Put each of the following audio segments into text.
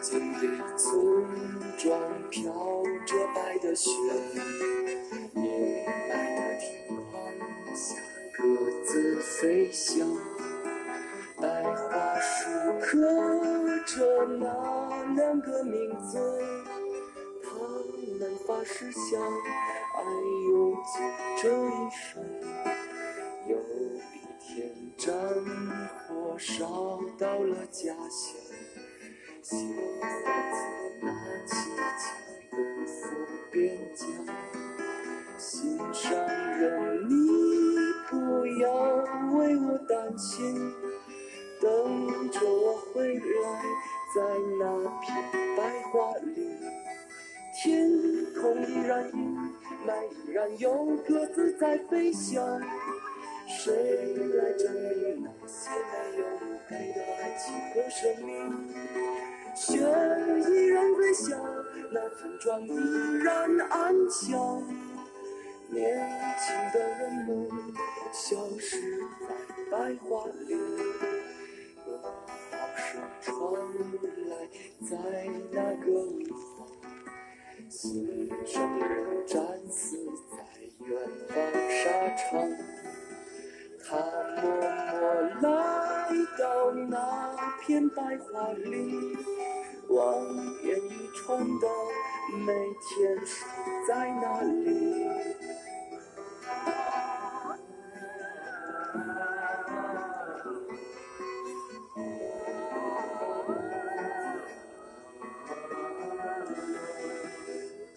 静静的村庄飘着白的雪，阴霾的天空下鸽子飞翔，白桦树刻着那两个名字，他们发誓相爱永久这一生。战火烧到了家乡。小伙子拿起枪奔赴边疆，心上人，你不要为我担心，等着我回来，在那片白桦林，天空依然阴霾，依然有鸽子在飞翔，谁的爱情和生命？雪依然在下，那村庄依然安详。年轻的人们消失在白桦林，噩耗声传来，在那个午后，心上人战死在远方沙场。到那片白桦林。望眼欲穿的每天守在哪里。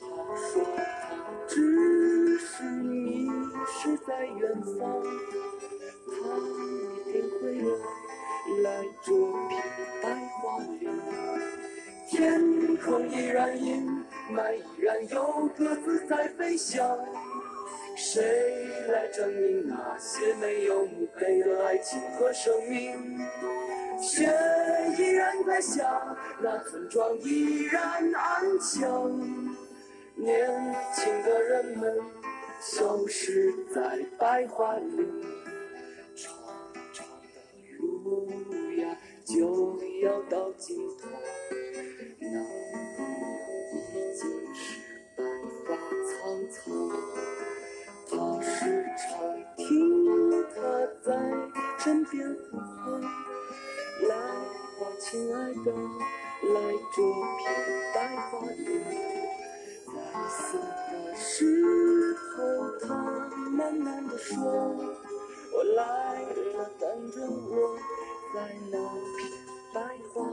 他说只是迷失在远方，他一定会来来这片白桦林。天空依然阴霾，依然有鸽子在飞翔。谁来证明那些没有墓碑的爱情和生命？雪依然在下，那村庄依然安详。年轻的人们消失在白桦林，身边呼唤，来吧，亲爱的，来这片白桦林。在死的时候，他喃喃地说：“我来了，等着我，在那片白桦